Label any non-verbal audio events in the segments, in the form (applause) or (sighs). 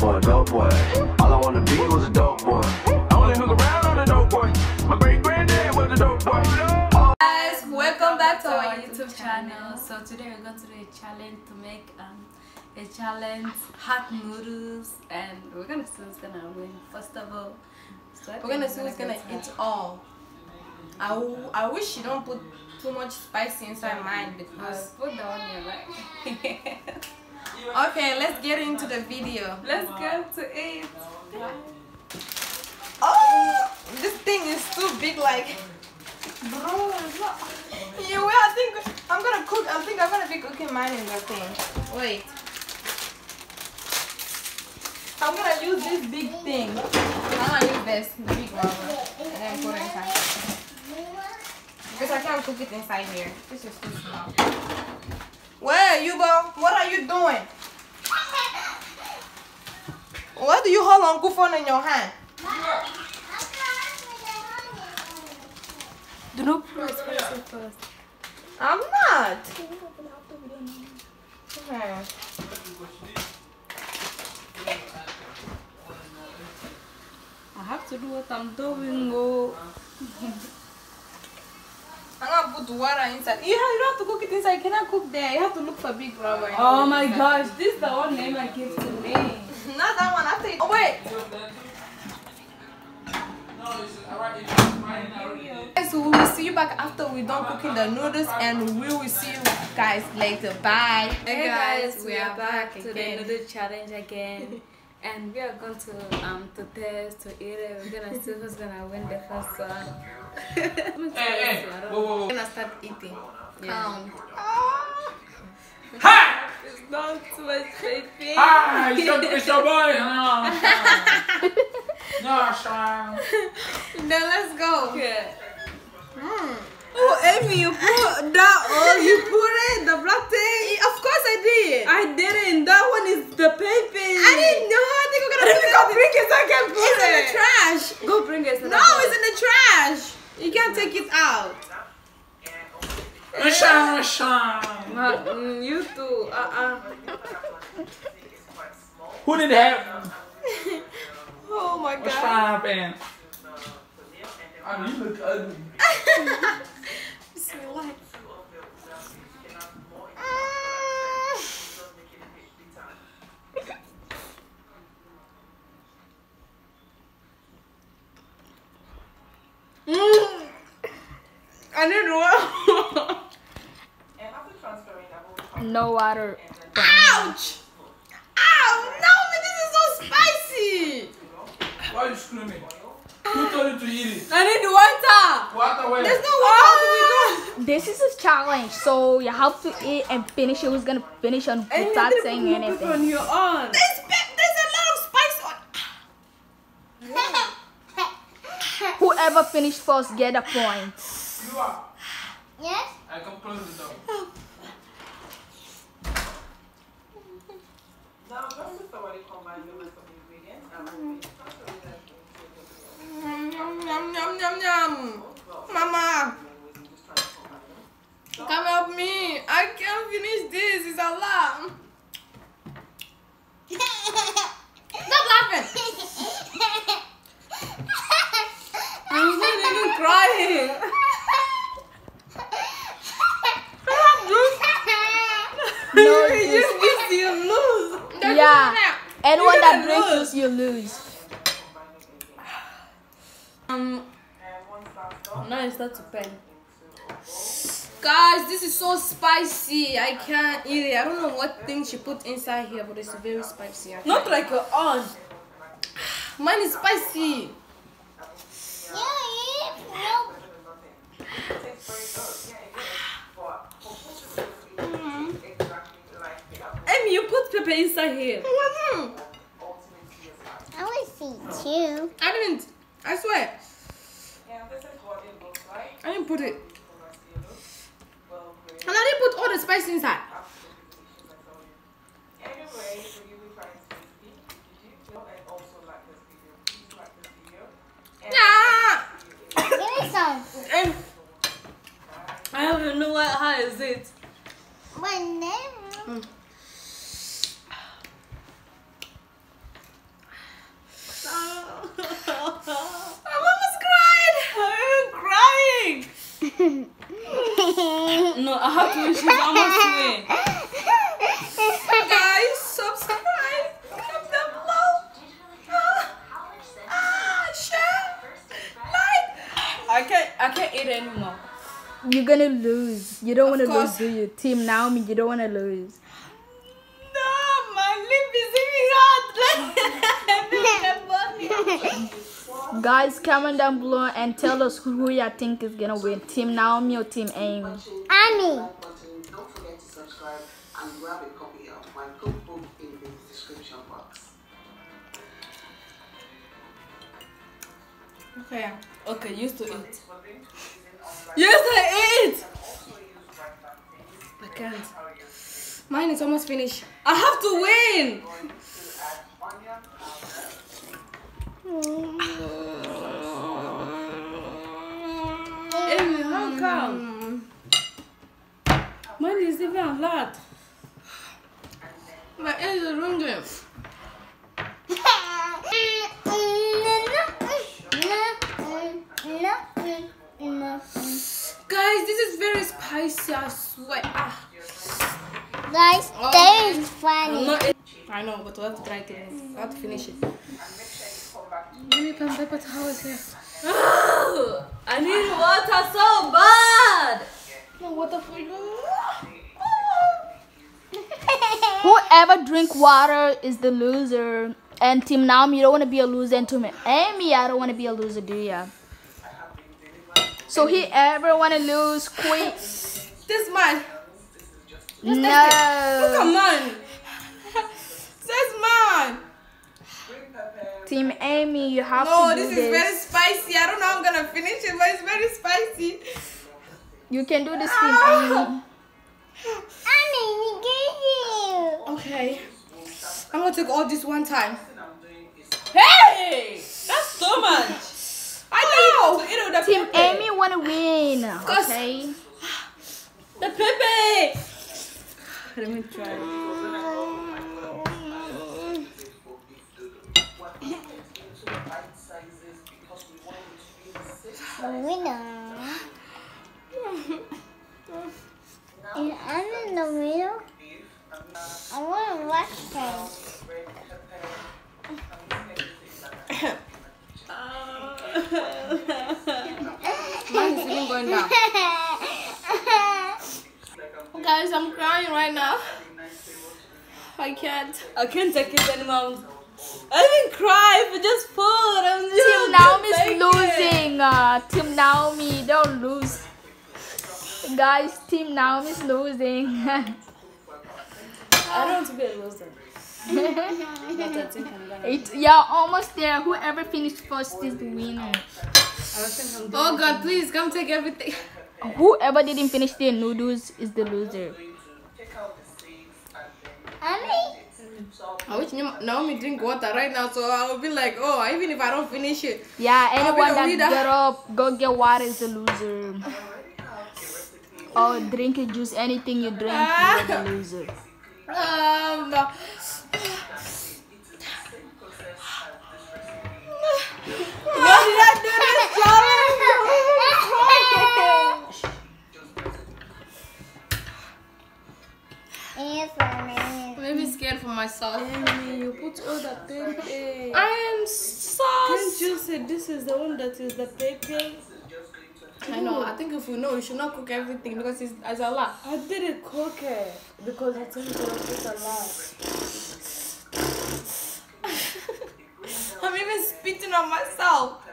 for a dope boy. All I wanna be was a dope boy. I only hung around on a dope boy. My great granddad was a dope boy. guys welcome back to our youtube channel so today we're going to do a challenge to make um a challenge hot noodles and we're gonna see who's gonna win first of all so We're gonna see who's get gonna started. eat all. I, w- I wish you don't put too much spicy inside mine I'll because. put the onion right (laughs) (laughs) Okay, let's get into the video. let's go to it Oh, this thing is too big. Like, bro. Yeah, well, I think I'm gonna cook. I think I'm gonna be cooking mine in the thing. Wait. I'm gonna use this big thing. I'm gonna use this, big rubber, and then put it inside. Because I can't cook it inside here. This is too small. Where you go? What are you doing? What do you hold Uncle phone in your hand? do not spicy first I'm not. Okay. I have to do what I'm doing oh (laughs) I'm put water inside. You have, you don't have to cook it inside. You cannot cook there. You have to look for big rubber. oh my inside. gosh this is the one name I gave to me (laughs) Not that one. After it. Oh wait. Guys, we will see you back after we done cooking the noodles, and we will see you guys later. Bye. Hey guys, we are back to the noodle challenge again. (laughs) And we are going to um to test to eat it. We're gonna see who's gonna win the first one. Let me tell you, I don't know. We're gonna start eating. Yeah. Count. It's not too much baby. Ah, it's your, it's your boy. Ah, ah. No, no, Sean. Then let's go. Okay. Hmm. Oh, Amy, you put that all. You put it, the black thing. Eh, of course I did. I didn't. That one is the paper. I didn't know. I think we're gonna put it. Go bring it so I can put It's in the trash. Go bring it. So No, it's in the trash. You can't take it out. Sean, Sean. Uh, mm, you too. Uh uh. Who did that? (laughs) Oh my What's god. happening? I mean, you look ugly. (laughs) Bismillah. Mm. I need water. No water. Ouch! Ow! No, but this is so spicy. Why are you screaming? Who told you to eat it? I need water. What the? There's no water. we ah! This is a challenge, so you have to eat and finish it. Who's gonna finish on without saying On anything? your own. There's, there's a lot of spice on. (laughs) Whoever finished first get a point. You are. Yes? I come close the door. (laughs) Yum, yum, yum, yum, yum. Mama. Come help me. I can't finish this. It's a lot. Stop laughing. I'm really crying. No, (laughs) You just you lose. Yeah. Nothing else. Anyone You're that gonna drinks lose. juice, you lose. Um, Now it's not to pen. guys, this is so spicy. I can't eat it. I don't know what thing she put inside here, but it's very spicy. Not like your own. (sighs) Mine is spicy. Amy, you put pepper inside here. I want to see too. I didn't. I swear. I didn't put it. And I didn't put all the spice inside. Yeah. Give me some. And I don't even know what, how is it. Whenever. I have to win. She's almost win. Guys, subscribe. Comment down below. Ah, ah, share. Like. I can't. I can't eat anymore. You're gonna lose. You don't wanna lose, course. Do you? Team Naomi, you don't wanna lose. No, my lip is even hot. Guys, comment down below and tell us who you think is gonna win. Team Naomi or Team Amy. Annie. don't forget to subscribe and grab a copy of my cookbook in the description box. Okay. Okay, used to eat. Used to eat. Mine is almost finished. I have to win. Amy, how come? Mine is even a lot. My ears are ringing. Guys, this is very spicy. I swear. Ah, Guys, that is I'm funny. not. I know, but we have to try to. We have to finish it. Give me some paper towels here. I need water so bad. No water for you. Whoever drink water is the loser. And Team Naomi, you don't wanna be a loser. And Team Amy, I don't wanna be a loser, do ya? So he ever wanna lose, quit? (laughs) This man. No. Come on. (laughs) This man. Team Amy, you have No, to do this this. is very spicy. I don't know how I'm gonna finish it, but it's very spicy. You can do this, Team ah. Amy. Annie, we gave you. Okay. I'm gonna take all this one time. Hey! That's so much. (laughs) I know. To eat with Team. Amy wanna win. Okay. The pepe. Let me try. The winner. Is Annie in the middle? I want to watch her. Mine is even going down. Guys, I'm crying right now. I can't. I can't take it anymore. I didn't cry for just food. I'm just Team Naomi's losing. Uh, Team Naomi, don't lose. Guys, Team Naomi's losing. (laughs) I don't want to be a loser. but I think I'm gonna. (laughs) it, you're almost there. Whoever finished first is the winner. Oh God, please come take everything. Whoever didn't finish their noodles is the loser. Annie? I wish Nam- Naomi drink water right now, so I will be like, oh, even if I don't finish it. Yeah, I'll be anyone that winner. get up, go get water is the loser. Or drink a juice, anything you drink, you're the loser. Um, why did I do this, It's funny. Maybe scared for myself. you put all the pepe. I am so. Can't you say this is the one that is the pepe? I know. I think if you know, you should not cook everything because it's, it's a lot. I didn't cook it because you told me to put a lot. (laughs) I'm even spitting on myself.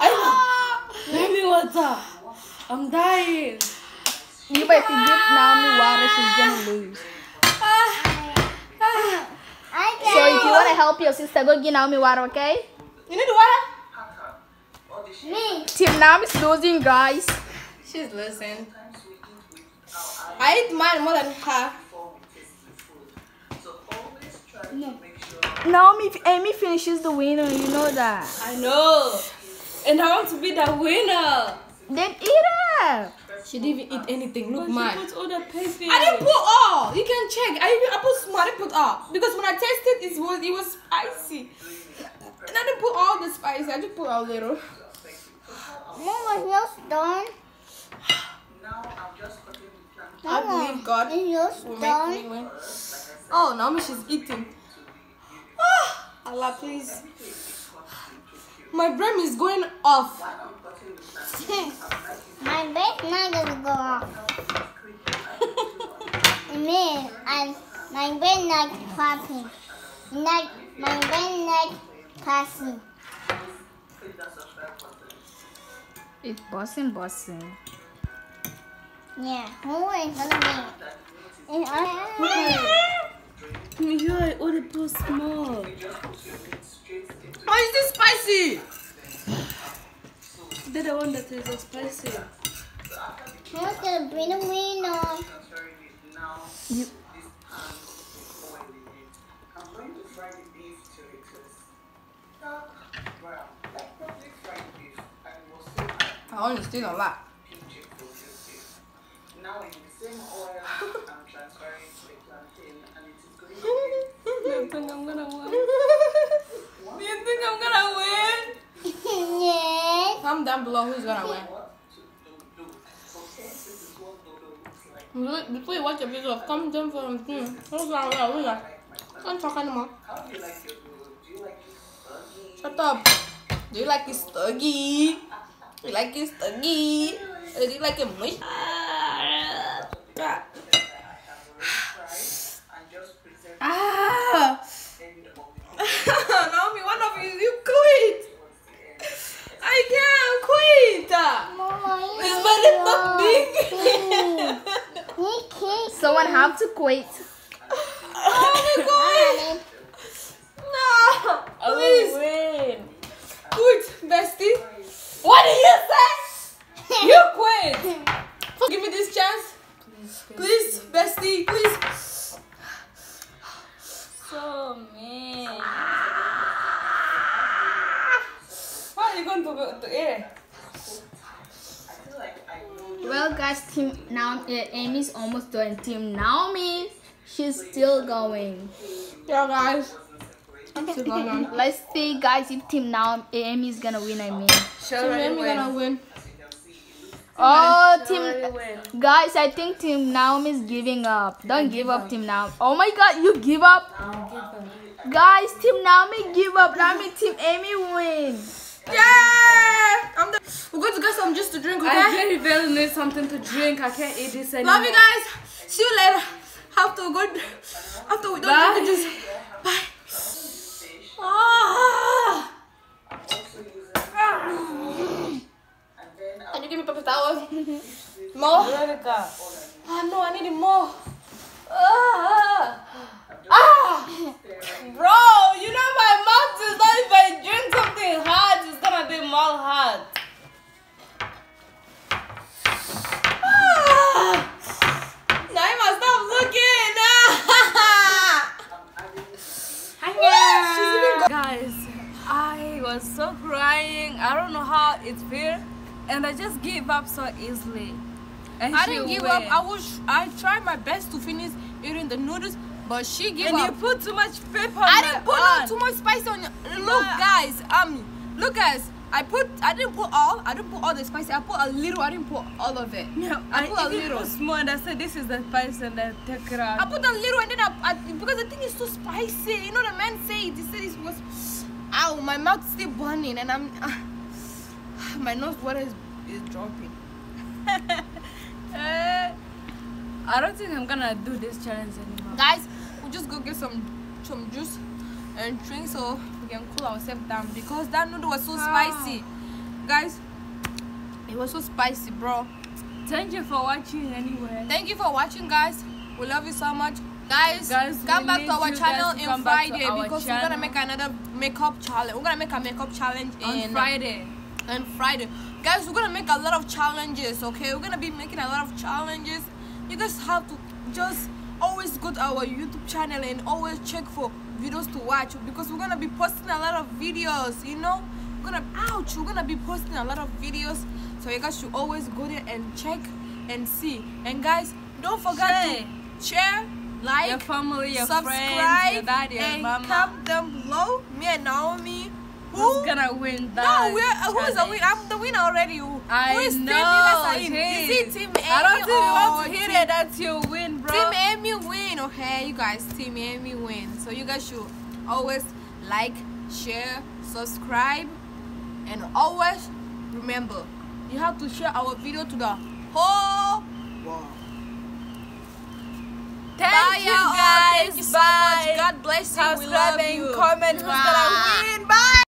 I Give me water. I'm dying. You better give Naomi water, she's gonna lose. I So if you wanna help your sister, go give Naomi water, okay? You need water? Me. Team Naomi's losing, guys. She's losing. I eat mine more than her. Naomi, if Amy finishes the winner, you know that. I know. And I want to be the winner. Then eat it. She didn't even eat anything. Look, But mine. put all the pepe. I didn't put all. You can check. I even I put small. I didn't put all because when I tasted it, it was it was spicy. And I didn't put all the spice. I just put a little. Mom was not done. now I'm just cutting the plantain. I believe God Is yours make done? me win. Oh, Naomi, she's eating. Ah, Allah, please. My brain is going off. (laughs) My bed's not gonna go off. Me, and my brain not popping. Not, my brain not passing. It's bossing, bossing. Yeah, who is gonna be? It's Yeah, all the too small. Why is this spicy? They're the one that is so spicy. Who's gonna bring the winner? You, I'm going to fry the beef till it is dark brown. Like properly fried beef. And it will still have I only still a lot. peachy focus beef. Now in the same oil, I'm transferring to the plantain and it is going to be Do you think I'm gonna win? Do you think I'm gonna win? yes. Comment down below who's gonna win. Before you watch the video, come down for hmm, who's gonna win? Who's gonna? Can't talk anymore. Shut up. Do you like it stuggy? Do you like it stuggy? Do you like it mush? Ah. Ah. (laughs) Naomi, one of you, you quit. I can't quit. Mama, It's very not big. He kissed someone have to quit. oh my god. No. Oh, please. Win. Quit, bestie. What did you say? You quit. Give me this chance. Please, bestie, please. So mean. How are you going to go to eat? Guys, team now uh, Amy's almost done. Team Naomi, she's still going. Yeah, guys. I'm still going on. (laughs) Let's see, guys, if team now Amy's gonna win. I mean, So Amy gonna win. oh, team win. guys, I think team Naomi's giving up. Don't give up, team Naomi. Oh my God, you give up, guys. Team Naomi give up. That means team Amy win. Yeah! I'm the. We're going to get some juice to drink, I okay? very very need something to drink. I can't eat this anymore. Love you guys. See you later. Have to go. After we don't Bye. drink the juice. Bye. Ah. Can you give me paper towels? (laughs) More? Veronica. Ah, no, I need more. Ah. Ah. Bro, you know my mouth is not if I drink something hot, it's gonna be more hot. Ah. Naima, stop looking. She's even go- Guys, I was so crying. I don't know fair and I just give up so easily. And I didn't give win. up. I was. I tried my best to finish eating the noodles, but she gave and up. you put too much pepper. I didn't put on. too much spice on your look guys um look guys I put I didn't put all I didn't put all the spice I put a little I didn't put all of it No, I I, put a little. put small and I said this is the spice and I take it out. I put a little and then I, I because the thing is so spicy you know the man said he said it was ow my mouth still burning and I'm (laughs) (sighs) my nose water is, is dropping Eh, (laughs) I don't think I'm gonna do this challenge anymore. guys we'll just go get some some juice and drink so we can cool ourselves down because that noodle was so spicy guys it was so spicy bro Thank you for watching anyway. Thank you for watching, guys. We love you so much. Guys, Guys, come back to our channel in come back to Friday because we're gonna make another makeup challenge. We're gonna make a makeup challenge On in Friday. On Friday. Guys, we're gonna make a lot of challenges, okay? We're gonna be making a lot of challenges. You guys have to just always go to our YouTube channel and always check for videos to watch because we're gonna be posting a lot of videos, you know? We're gonna ouch, we're gonna be posting a lot of videos. So you guys should always go there and check and see. And guys, don't forget Share. to share, like, Your family, your subscribe, friends, your your and mama. comment down below. Me and Naomi, who's gonna win that? No, we're, uh, who's the winner? I'm the winner already. I who is know. team you guys are in? Is it team Amy I don't think you want to hear team- that. That's your win, bro. Team Amy win, okay? You guys, Team Amy win. So you guys should always like, share, subscribe, and always remember you have to share our video to the whole world. Thank Bye, you guys. Thank you so Bye. much. God bless you. We love and you. comment who's gonna win. Bye.